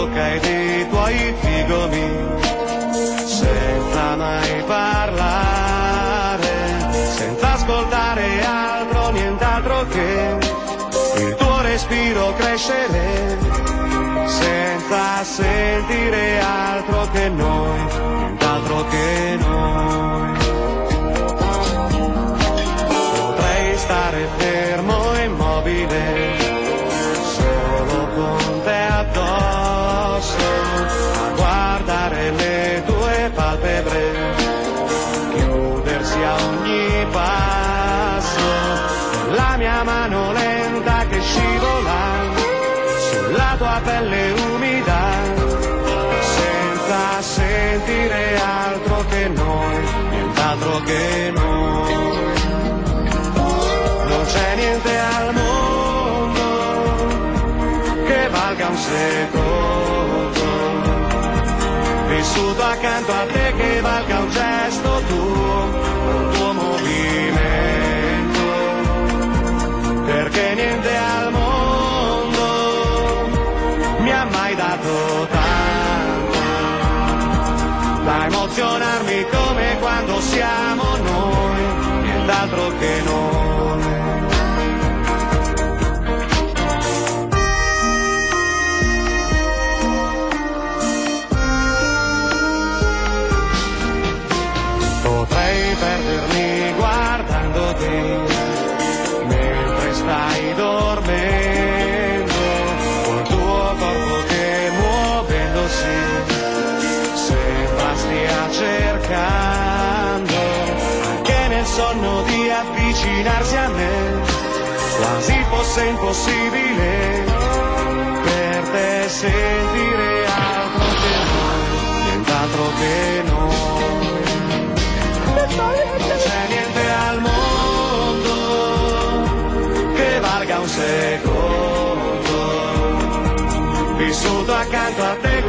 bocca e dei tuoi zigomi senza mai parlare, senza ascoltare altro, nient'altro che il tuo respiro crescere, senza sentire altro che noi, nient'altro che noi. Potrei stare fermo immobile scivola sulla tua pelle umida, senza sentire altro che noi, nient'altro che noi. Non c'è niente al mondo che valga un secondo, vissuto accanto a te che valga un gesto tuo, nient'altro che noi. Potrei perdermi guardandoti mentre stai dormendo, col tuo corpo che muovendosi sembra stia cercando sonno di avvicinarsi a me, quasi fosse impossibile per te sentire altro che noi, nient'altro che noi. Non c'è niente al mondo che valga un secondo, vissuto accanto a te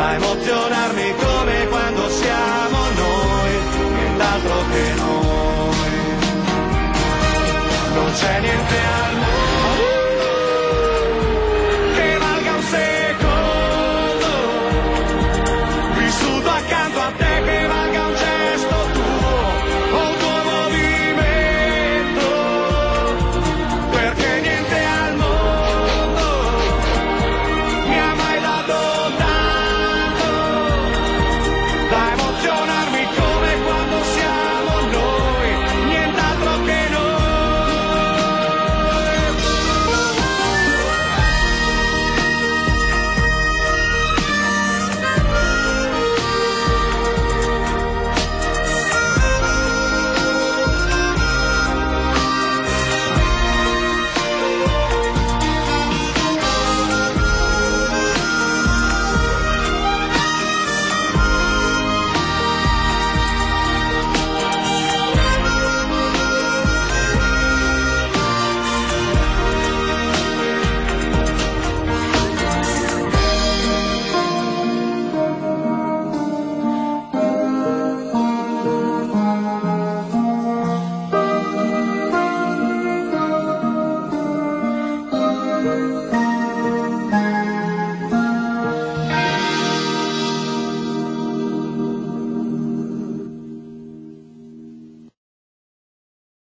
da emozionarmi come quando siamo noi, nient'altro che noi. Non c'è niente al mondo